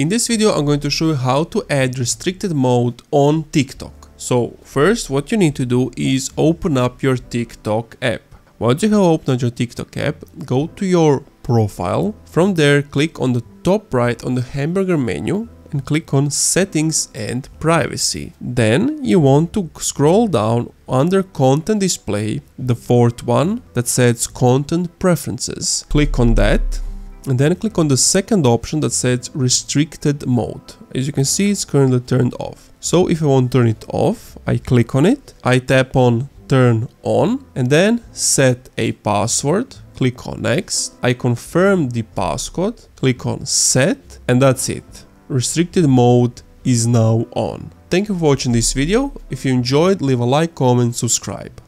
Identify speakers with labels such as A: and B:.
A: In this video I'm going to show you how to add restricted mode on TikTok. So first what you need to do is open up your TikTok app. Once you have opened your TikTok app, go to your profile. From there click on the top right on the hamburger menu and click on settings and privacy. Then you want to scroll down under content display, the fourth one that says content preferences. Click on that and then click on the second option that says restricted mode. As you can see it's currently turned off. So if I want to turn it off, I click on it, I tap on turn on and then set a password click on next I confirm the passcode click on set and that's it restricted mode is now on. Thank you for watching this video. If you enjoyed, leave a like, comment, subscribe.